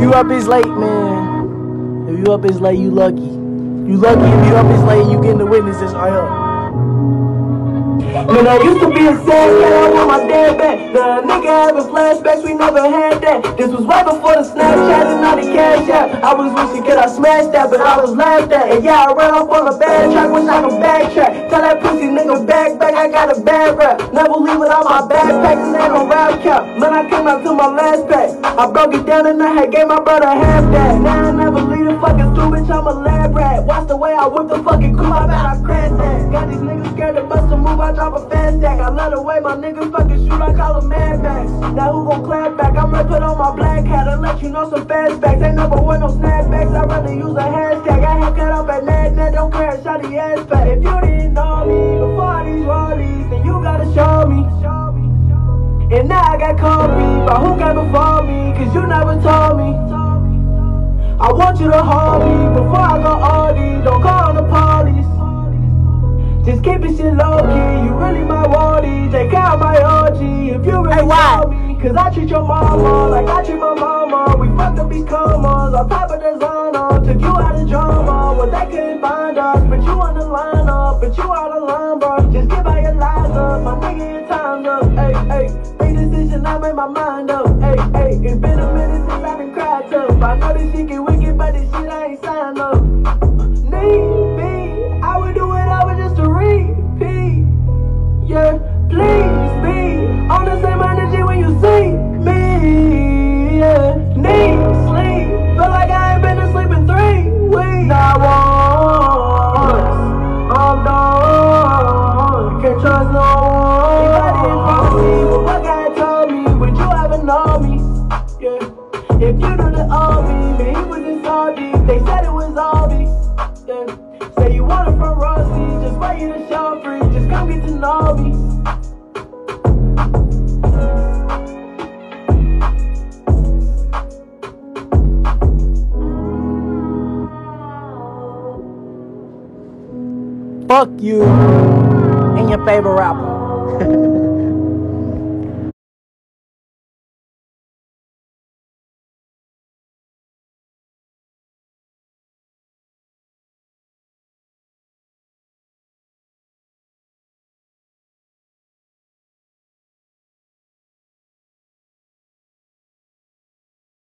you up is late, man. If you up is late, you lucky. You lucky if you up is late, you getting the witnesses right here. Man, I used to be a sad I want my dad back. The nigga having flashbacks, we never had that. This was right before the Snapchat and all the cash app. I was wishing could I smash that, but I was laughed at. And yeah, I ran off on a bad track, wish I could backtrack. Tell that pussy nigga back, back, I got a bad rap. Never leave it on my backpack, and ain't no rap cap. Man, I came out to my last pack. I broke it down and I had gave my brother half that. Now I never leave the fucking bitch, I'm a lab rat. Watch the way I whip the fucking cool, I bet I crash that. Got these niggas scared to I drop a fast stack. I let away my niggas fucking shoot, I call them Mad Max. Now who gon' clap back? I'm gonna put on my black hat and let you know some fast facts. Ain't never wear no snapbacks, I rather use a hashtag. I have cut up at Mad Net, don't care, shot the ass fat. If you didn't know me before these rollies, then you gotta show me. And now I got coffee, but who came before me? Cause you never told me. I want you to hold me before I go OD. It low key. You really my wardy. Take out my OG. If you really Hey, me. Cause I treat your mama like I treat my mama. We fucked up these commas on top of designer. Took you out of drama. Well, they couldn't find us. But you on the lineup. But you out of line, bro. Just get by your lines up. My nigga, your time's up. Hey, hey. Big decision, I made my mind up. Hey, hey. It's been a minute since I been cried tough. I know this shit get wicked, but this shit I ain't signed up. If you the me, man, was deep. They said it was me. Yeah. Say you want it from Rosie, just wait you to show free. Just come get to. Fuck you and your favorite rapper.